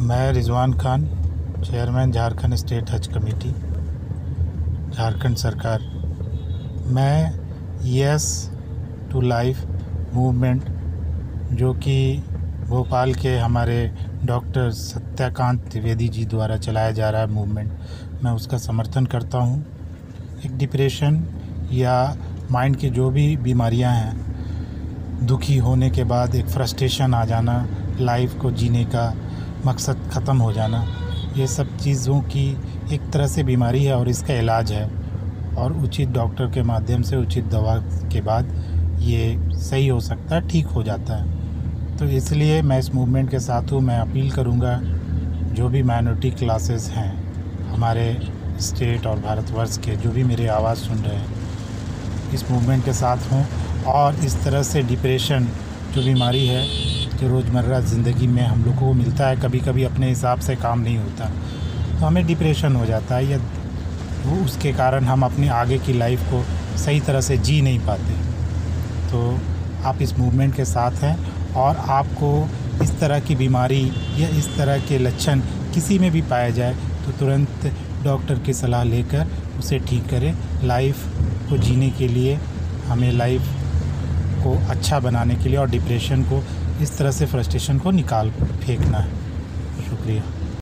मैं Rizwan Khan, chairman Jharkhand state Haj committee, Jharkhand सरकार। मैं यस टू लाइफ मूवमेंट, जो कि भोपाल के हमारे डॉक्टर सत्याकांत त्रिवेदी जी द्वारा चलाया जा रहा है मूवमेंट। मैं उसका समर्थन करता हूँ। एक डिप्रेशन या माइंड की जो भी बीमारियाँ हैं, दुखी होने के बाद एक फ्रस्ट्रेशन आ जाना, लाइफ को जीने का मकसद ख़त्म हो जाना। ये सब चीज़ों की एक तरह से बीमारी है और इसका इलाज है। और उचित डॉक्टर के माध्यम से उचित दवा के बाद ये सही हो सकता है, ठीक हो जाता है। तो इसलिए मैं इस मूवमेंट के साथ हूँ। मैं अपील करूँगा, जो भी माइनॉरिटी क्लासेस हैं, हमारे स्टेट और भारतवर्ष के जो भी मेरी आवाज़ सुन रहे हैं, इस मूवमेंट के साथ हूँ। और इस तरह से डिप्रेशन जो बीमारी है जो रोज़मर्रा ज़िंदगी में हम लोगों को मिलता है कभी कभी अपने हिसाब से काम नहीं होता। तो हमें डिप्रेशन हो जाता है या वो उसके कारण हम अपने आगे की लाइफ को सही तरह से जी नहीं पाते। तो आप इस मूवमेंट के साथ हैं और आपको इस तरह की बीमारी या इस तरह के लक्षण किसी में भी पाया जाए तो तुरंत डॉक्टर की सलाह लेकर उसे ठीक करें। लाइफ को जीने के लिए हमें लाइफ को अच्छा बनाने के लिए और डिप्रेशन को इस तरह से फ्रस्ट्रेशन को निकाल फेंकना है। शुक्रिया।